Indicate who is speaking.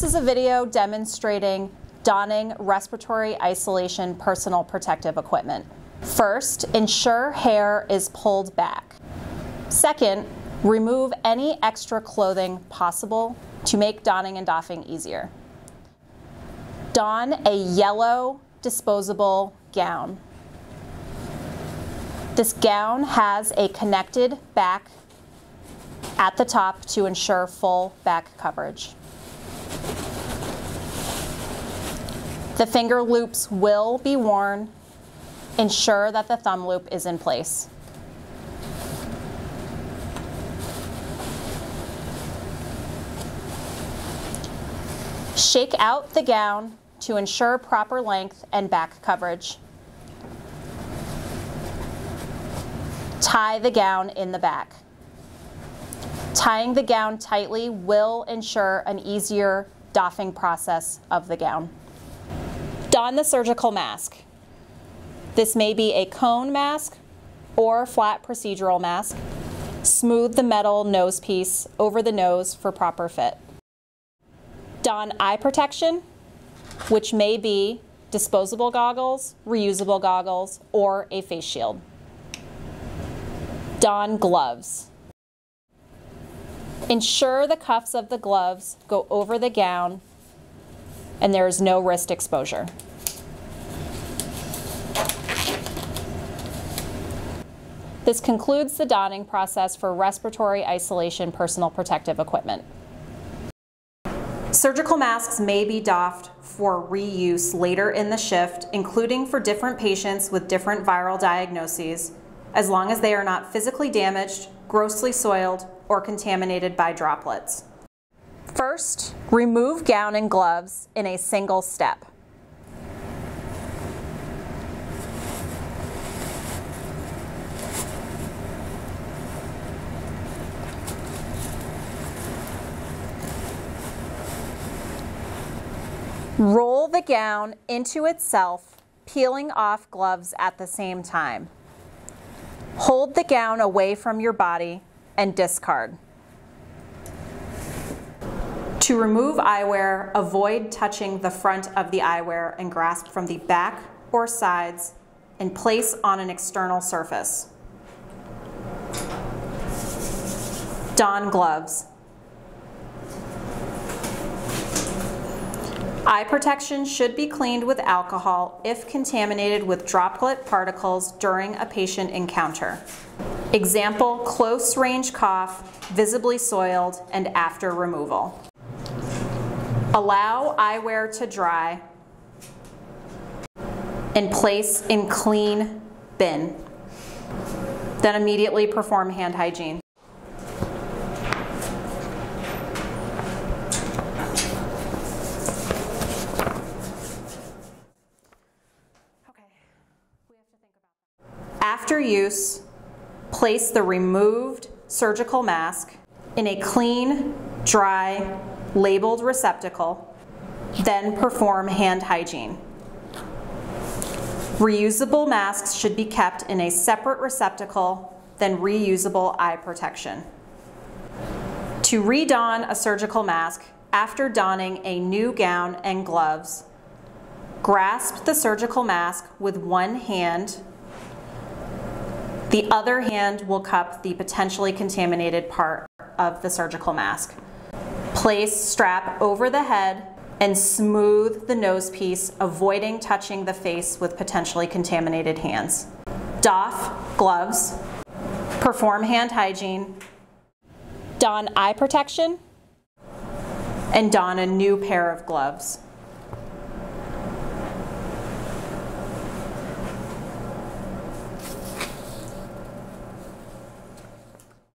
Speaker 1: This is a video demonstrating donning respiratory isolation personal protective equipment. First, ensure hair is pulled back. Second, remove any extra clothing possible to make donning and doffing easier. Don a yellow disposable gown. This gown has a connected back at the top to ensure full back coverage. The finger loops will be worn. Ensure that the thumb loop is in place. Shake out the gown to ensure proper length and back coverage. Tie the gown in the back. Tying the gown tightly will ensure an easier doffing process of the gown. Don the surgical mask. This may be a cone mask or flat procedural mask. Smooth the metal nose piece over the nose for proper fit. Don eye protection, which may be disposable goggles, reusable goggles, or a face shield. Don gloves. Ensure the cuffs of the gloves go over the gown and there is no wrist exposure. This concludes the donning process for respiratory isolation personal protective equipment. Surgical masks may be doffed for reuse later in the shift, including for different patients with different viral diagnoses, as long as they are not physically damaged, grossly soiled, or contaminated by droplets. First, remove gown and gloves in a single step. Roll the gown into itself, peeling off gloves at the same time. Hold the gown away from your body and discard. To remove eyewear, avoid touching the front of the eyewear and grasp from the back or sides and place on an external surface. Don gloves. Eye protection should be cleaned with alcohol if contaminated with droplet particles during a patient encounter. Example, close range cough, visibly soiled, and after removal. Allow eyewear to dry and place in clean bin. Then immediately perform hand hygiene. After use, place the removed surgical mask in a clean, dry, labeled receptacle, then perform hand hygiene. Reusable masks should be kept in a separate receptacle than reusable eye protection. To redon a surgical mask after donning a new gown and gloves, grasp the surgical mask with one hand the other hand will cup the potentially contaminated part of the surgical mask. Place strap over the head and smooth the nose piece, avoiding touching the face with potentially contaminated hands. Doff gloves, perform hand hygiene, don eye protection, and don a new pair of gloves.